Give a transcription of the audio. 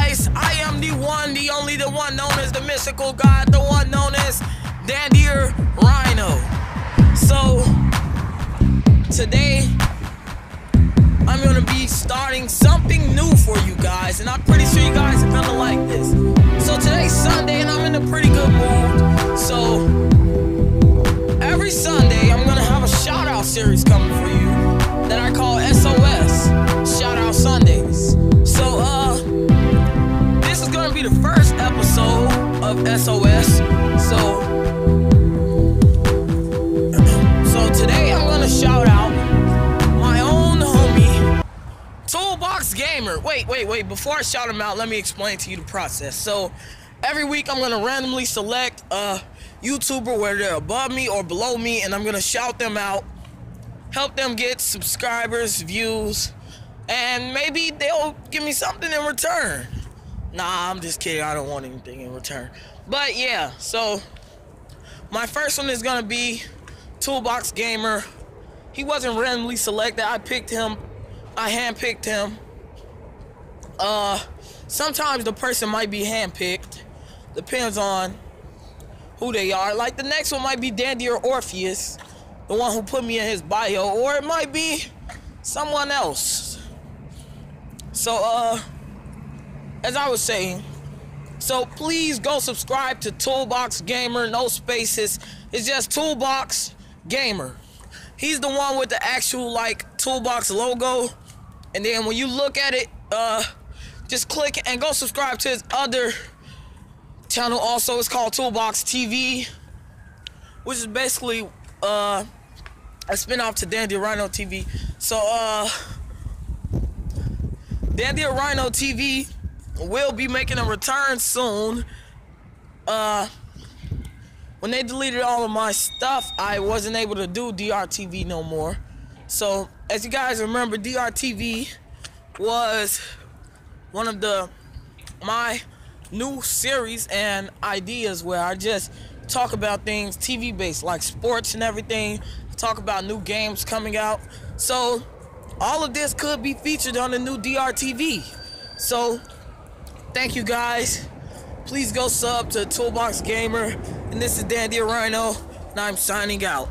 I am the one, the only, the one known as the mystical god, the one known as Dandy Rhino. So, today, I'm gonna be starting something new for you guys, and I'm pretty sure you guys are gonna like this. So, today's Sunday, and I'm in a pretty good mood. So, every Sunday, I'm gonna have a shout out series coming for you that I call SOS Shout Out Sundays. So, uh, of SOS. So, so today I'm gonna shout out my own homie, Toolbox Gamer. Wait, wait, wait. Before I shout him out, let me explain to you the process. So, every week I'm gonna randomly select a YouTuber, whether they're above me or below me, and I'm gonna shout them out, help them get subscribers, views, and maybe they'll give me something in return. Nah, I'm just kidding. I don't want anything in return. But yeah, so my first one is gonna be Toolbox Gamer. He wasn't randomly selected. I picked him. I handpicked him. Uh, sometimes the person might be handpicked. Depends on who they are. Like the next one might be Dandy or Orpheus, the one who put me in his bio, or it might be someone else. So, uh, as I was saying, so please go subscribe to Toolbox Gamer, no spaces. It's just Toolbox Gamer. He's the one with the actual like Toolbox logo. And then when you look at it, uh, just click and go subscribe to his other channel also. It's called Toolbox TV, which is basically uh, a spinoff to Dandy Rhino TV. So, uh, Dandy Rhino TV will be making a return soon. Uh, when they deleted all of my stuff, I wasn't able to do DRTV no more. So, as you guys remember, DRTV was one of the my new series and ideas where I just talk about things TV based, like sports and everything. Talk about new games coming out. So, all of this could be featured on the new DRTV. So, thank you guys. Please go sub to Toolbox Gamer. And this is Dandy Rhino, and I'm signing out.